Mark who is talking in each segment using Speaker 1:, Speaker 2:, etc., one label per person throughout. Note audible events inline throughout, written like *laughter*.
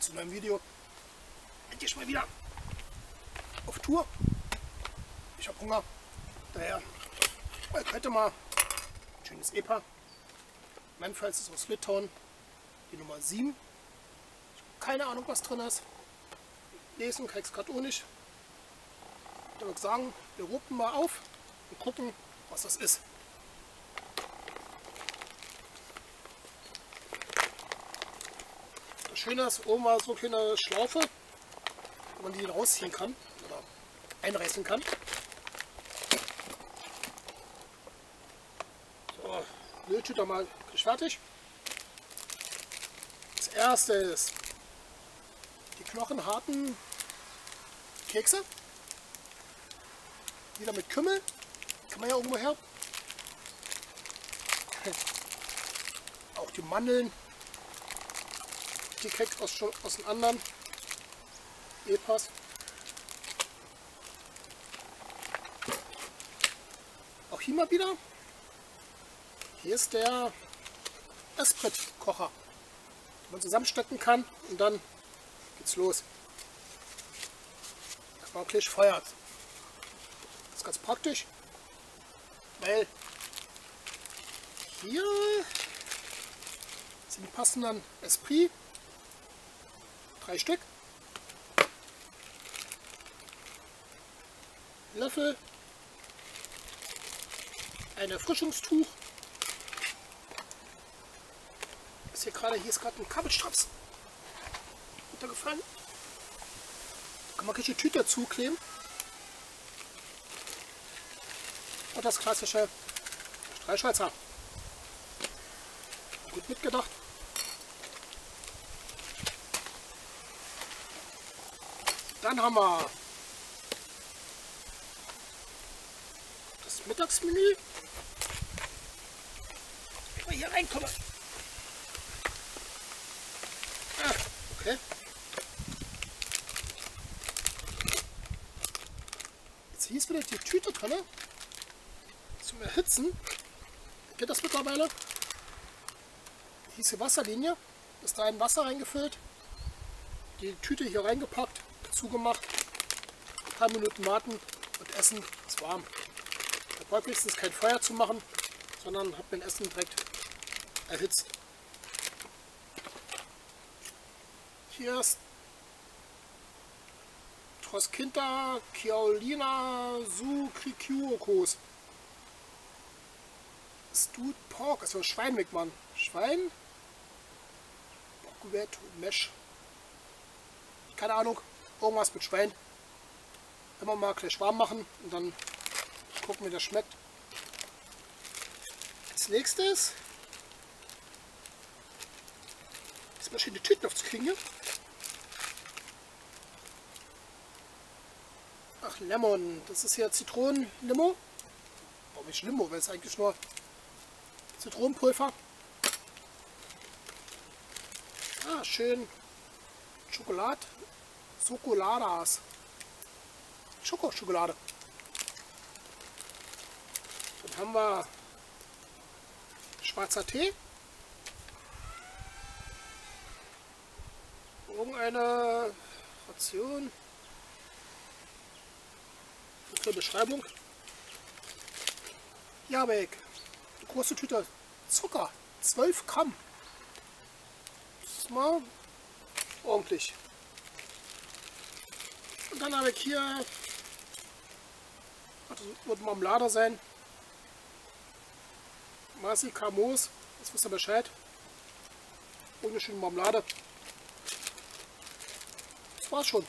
Speaker 1: zu meinem Video. Endlich mal wieder auf Tour. Ich habe Hunger. Daher, ich hätte mal ein schönes EPA. Mein Fall ist aus Litauen, die Nummer 7. Ich Keine Ahnung, was drin ist. Lesen kann ich es gerade auch nicht. Ich würde sagen, wir ruppen mal auf und gucken, was das ist. Das Schöne ist, oben war so eine Schlaufe, wo man die rausziehen kann oder einreißen kann. So, Mülltüte mal fertig. Das erste ist die knochenharten Kekse. Wieder mit Kümmel. Kann man ja irgendwo her. *laughs* Auch die Mandeln. Die kriegt aus, aus den anderen E-Pass. Auch hier mal wieder. Hier ist der Esprit-Kocher, den man zusammenstecken kann und dann geht's los. Wirklich feuert. Das ist ganz praktisch, weil hier sind die passenden Esprit, drei Stück, Löffel, ein Erfrischungstuch ist hier gerade, hier ist gerade ein Kabelstraps runtergefallen. Kann man richtig Tüte zukleben. Und das klassische Streichholzer. Gut mitgedacht. Dann haben wir das Mittagsmenü. Wir hier reinkommen. Okay. Jetzt hier ist wieder die Tüte drin. Zum Erhitzen. Geht das mittlerweile? Die Wasserlinie. Ist da ein Wasser reingefüllt. Die Tüte hier reingepackt, zugemacht. Ein paar Minuten warten und essen. Ist warm. Da braucht wenigstens kein Feuer zu machen, sondern hat mein Essen direkt erhitzt. Hier ist Troskinta Kiaulina Sukrikuokos. Stewed Pork, also Schwein weg, Mann. Schwein. Porkuvet Mesh. Keine Ahnung. Irgendwas mit Schwein. Immer mal gleich warm machen und dann gucken, wie das schmeckt. Als nächstes ist mal schön die Tüten aufzukriegen. Ach, Lemon. Das ist hier Zitronenlimo. Warum nicht Limo? Weil es eigentlich nur Zitronenpulver. Ah, schön Schokolade. Schokoladas. Schokoschokolade. Dann haben wir schwarzer Tee. Irgendeine Ration zur Beschreibung. Ja, weg. Eine große Tüte Zucker. 12 Gramm. Das ist mal ordentlich. Und dann habe ich hier, das wird Marmelade sein. Masi Moos, das wisst ihr Bescheid. Ohne schöne Marmelade. Das war's schon.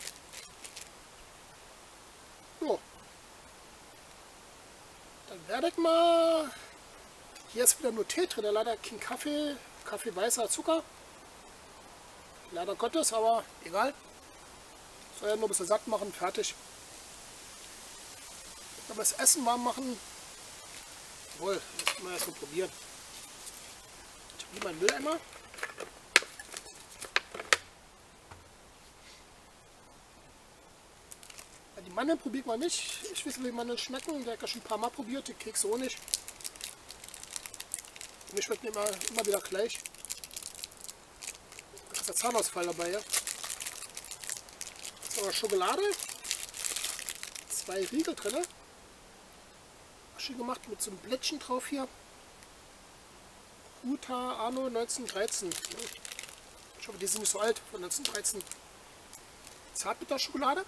Speaker 1: Ja. Dann werde ich mal... Hier ist wieder nur Tee drin, leider kein Kaffee, Kaffee weißer Zucker. Leider Gottes, aber egal. Ja nur ein bisschen satt machen, fertig. Wir das Essen warm machen, jawohl, das können wir erstmal probieren. Ich habe hier meinen Mülleimer. Die Mandeln probiert man nicht. Ich weiß, wie Mandeln schmecken. Der hat ja schon ein paar Mal probiert. Die Kekse auch nicht. Mir schmeckt immer, immer wieder gleich. Da ist der Zahnausfall dabei, ja. Schokolade. Zwei Riegel drin. Schön gemacht mit so einem Blättchen drauf hier. Uta Arno 1913. Ich hoffe, die sind nicht so alt, von 1913. Zartbitterschokolade.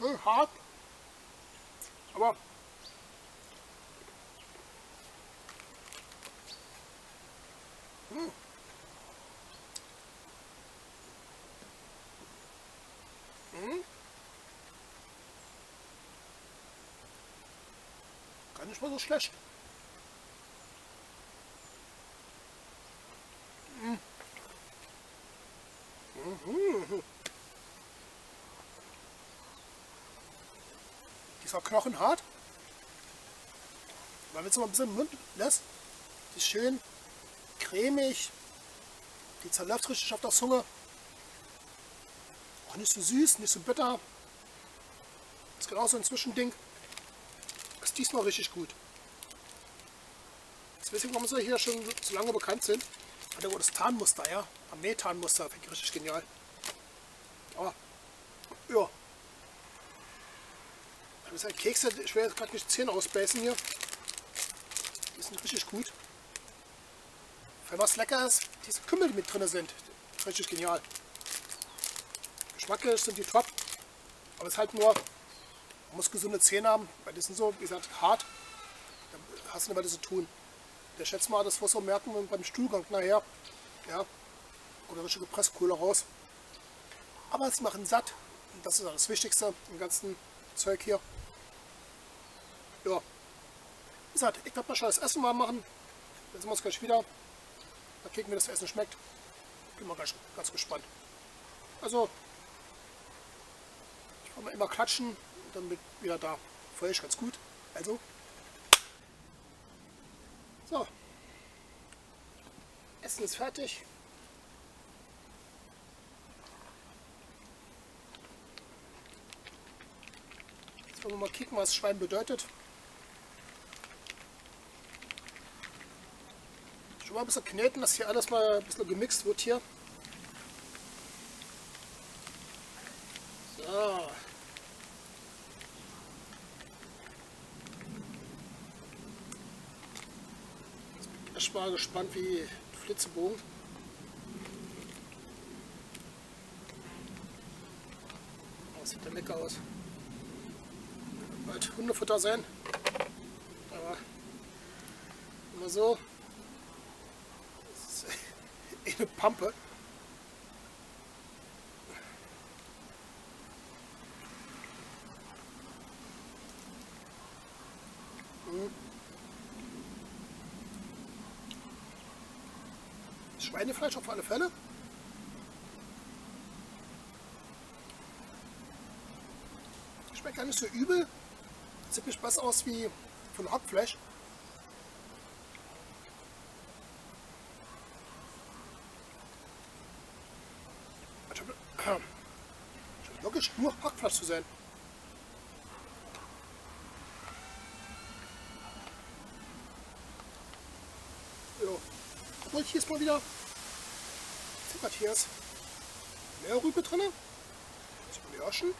Speaker 1: Hm, hart. Aber hm. Hm. Gar nicht mal so schlecht. Mhm. Dieser Knochenhart. Weil wenn es mal ein bisschen im Mund lässt, ist schön cremig. Die zerläuft richtig auf der Zunge. Auch nicht so süß, nicht so bitter. Ist genau so ein Zwischending. Ist diesmal richtig gut. Jetzt weiß ich, warum sie hier schon so lange bekannt sind. Hat wohl das Tarnmuster, ja. Armee-Tarnmuster, finde ich richtig genial. Aber, ja. Das sind Kekse, ich will jetzt gerade nicht Zähne ausbeißen hier. Die sind richtig gut. Wenn was lecker ist, diese Kümmel, die mit drin sind. Richtig genial. Geschmacklich sind die top. Aber es ist halt nur, man muss gesunde Zähne haben, weil die sind so, wie gesagt, hart. Da hast du nicht mehr zu tun. Der schätzt mal, das was wir merken beim Stuhlgang nachher. Ja. Oder richtige Presskohle raus. Aber sie machen satt. Und das ist das Wichtigste im ganzen Zeug hier. Ja. Wie gesagt, ich werde mal schon das Essen mal machen. Dann sind wir uns gleich wieder. Mal gucken, wie das Essen schmeckt. Bin mal ganz, ganz gespannt. Also, ich kann mal immer klatschen dann bin wieder da. Vorher ist ganz gut. Also, so. Essen ist fertig. Jetzt wollen wir mal kicken, was Schwein bedeutet. Schon mal ein bisschen kneten, dass hier alles mal ein bisschen gemixt wird hier. So. Ich mal gespannt wie Flitzebogen. Das sieht ja lecker aus. Bald Hundefutter sein. Aber immer so. Das ist *laughs* eine Pampe. Schweinefleisch auf alle Fälle. Schmeckt gar nicht so übel. Sieht nicht besser aus wie von Hackfleisch. *clears throat* Scheint wirklich nur Hackfleisch zu sein. Ja. Obwohl hier ist mal wieder was hier ist Meerrübe drin. Zum Lörschen.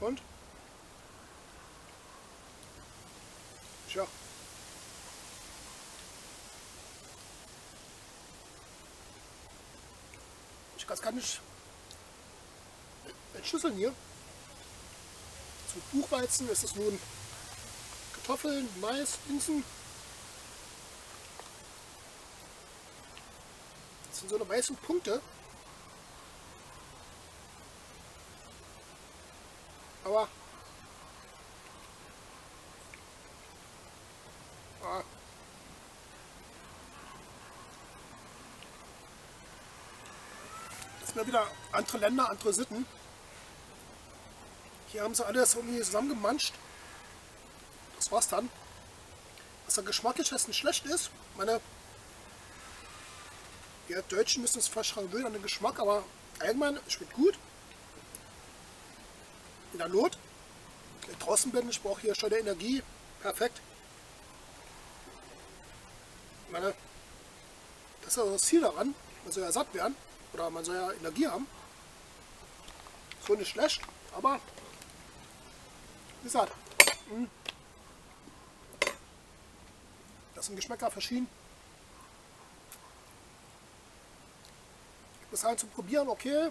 Speaker 1: Und? Tja. Ich kann es gar nicht entschlüsseln hier. Zu Buchweizen ist es nun Kartoffeln, Mais, Linsen, Das sind so eine weißen Punkte. Aber ah, das sind ja wieder andere Länder, andere Sitten. Hier haben sie alles irgendwie zusammengemanscht. Das war's dann. Was der geschmacklich nicht schlecht ist. Meine ja, Deutschen müssen es fast schon an den Geschmack, aber allgemein schmeckt gut. In der Not. Wenn ich draußen bin, ich brauche hier schon der Energie. Perfekt. Meine, das ist ja das Ziel daran. Man soll ja satt werden. Oder man soll ja Energie haben. So nicht schlecht, aber wie gesagt, hm. Das sind Geschmäcker verschieden. Bis halt zum Probieren, okay,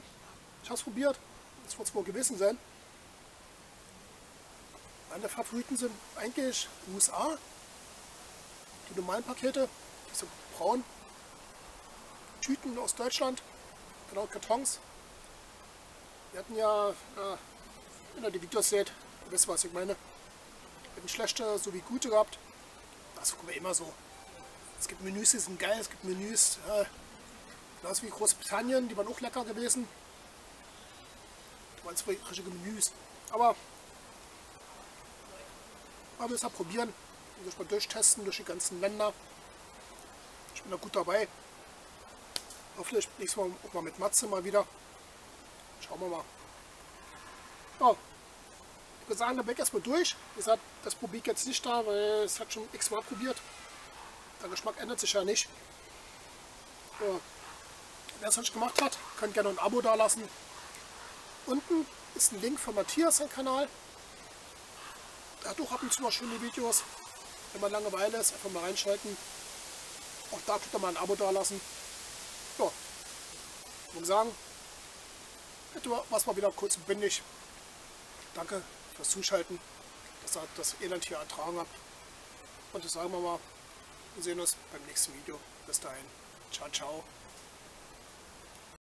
Speaker 1: ich habe es probiert, das wird es wohl gewesen sein. Meine Favoriten sind eigentlich USA, die normalen Pakete, diese braunen Tüten aus Deutschland, genau Kartons. Wir hatten ja, äh, wenn ihr die Videos seht, ihr wisst was ich meine. Wir hatten schlechte sowie gute gehabt. Das gucken wir immer so. Es gibt Menüs, die sind geil, es gibt Menüs, äh, genauso wie Großbritannien, die waren auch lecker gewesen. Die waren zwei richtige Menüs. Aber wir es probieren, durch mal durchtesten durch die ganzen Länder. Ich bin da gut dabei. Hoffentlich nächstes Mal auch mal mit Matze mal wieder. Schauen wir mal. Ja, ich würde sagen, der Bäck erstmal durch. Wie gesagt, das probiere ich jetzt nicht da, weil es hat schon x-mal probiert. Der Geschmack ändert sich ja nicht. Ja. Wer es noch nicht gemacht hat, kann gerne ein Abo da lassen. Unten ist ein Link von Matthias, sein Kanal. Er hat auch ab und zu mal schöne Videos. Wenn man Langeweile ist, einfach mal reinschalten. Auch da tut er mal ein Abo da lassen. Ja, ich würde sagen, heute war es mal wieder kurz und bündig. Danke fürs Zuschalten, dass ihr das Elend hier ertragen habt. Und das sagen wir mal, wir sehen uns beim nächsten Video. Bis dahin. Ciao, ciao.